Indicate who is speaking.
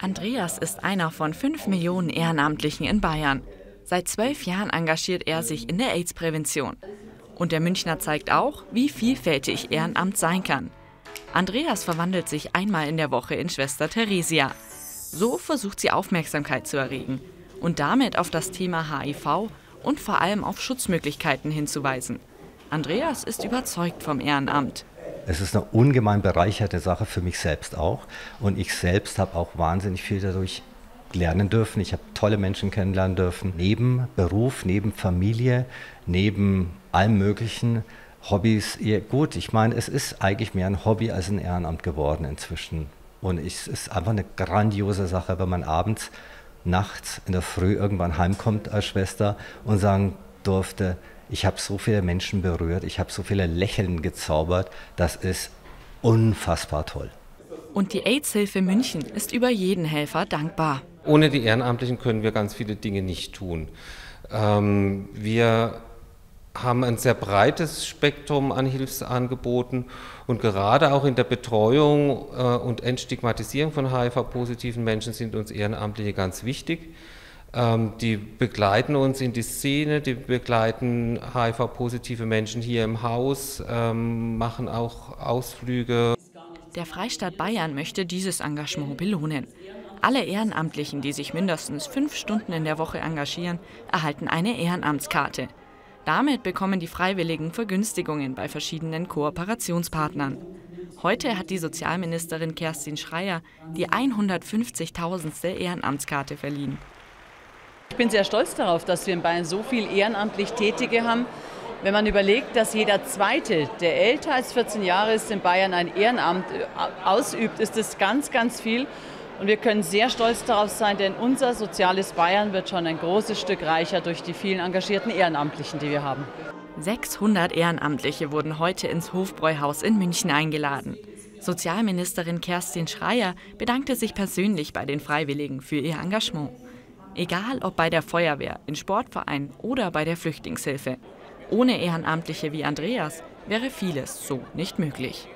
Speaker 1: Andreas ist einer von fünf Millionen Ehrenamtlichen in Bayern. Seit zwölf Jahren engagiert er sich in der AIDS-Prävention. Und der Münchner zeigt auch, wie vielfältig Ehrenamt sein kann. Andreas verwandelt sich einmal in der Woche in Schwester Theresia. So versucht sie Aufmerksamkeit zu erregen und damit auf das Thema HIV und vor allem auf Schutzmöglichkeiten hinzuweisen. Andreas ist überzeugt vom Ehrenamt.
Speaker 2: Es ist eine ungemein bereicherte Sache für mich selbst auch. Und ich selbst habe auch wahnsinnig viel dadurch lernen dürfen. Ich habe tolle Menschen kennenlernen dürfen. Neben Beruf, neben Familie, neben allem Möglichen. Hobbys, ja, gut, ich meine, es ist eigentlich mehr ein Hobby als ein Ehrenamt geworden inzwischen. Und es ist einfach eine grandiose Sache, wenn man abends, nachts, in der Früh irgendwann heimkommt als Schwester und sagen durfte, ich habe so viele Menschen berührt, ich habe so viele Lächeln gezaubert, das ist unfassbar toll.
Speaker 1: Und die AIDS-Hilfe München ist über jeden Helfer dankbar.
Speaker 3: Ohne die Ehrenamtlichen können wir ganz viele Dinge nicht tun. Ähm, wir haben ein sehr breites Spektrum an Hilfsangeboten und gerade auch in der Betreuung äh, und Entstigmatisierung von HIV-positiven Menschen sind uns Ehrenamtliche ganz wichtig. Ähm, die begleiten uns in die Szene, die begleiten HIV-positive Menschen hier im Haus, ähm, machen auch Ausflüge.
Speaker 1: Der Freistaat Bayern möchte dieses Engagement belohnen. Alle Ehrenamtlichen, die sich mindestens fünf Stunden in der Woche engagieren, erhalten eine Ehrenamtskarte. Damit bekommen die Freiwilligen Vergünstigungen bei verschiedenen Kooperationspartnern. Heute hat die Sozialministerin Kerstin Schreier die 150.000. Ehrenamtskarte verliehen.
Speaker 4: Ich bin sehr stolz darauf, dass wir in Bayern so viel ehrenamtlich Tätige haben. Wenn man überlegt, dass jeder Zweite, der älter als 14 Jahre ist, in Bayern ein Ehrenamt äh, ausübt, ist das ganz, ganz viel. Und wir können sehr stolz darauf sein, denn unser soziales Bayern wird schon ein großes Stück reicher durch die vielen engagierten Ehrenamtlichen, die wir haben.
Speaker 1: 600 Ehrenamtliche wurden heute ins Hofbräuhaus in München eingeladen. Sozialministerin Kerstin Schreier bedankte sich persönlich bei den Freiwilligen für ihr Engagement. Egal ob bei der Feuerwehr, in Sportvereinen oder bei der Flüchtlingshilfe. Ohne Ehrenamtliche wie Andreas wäre vieles so nicht möglich.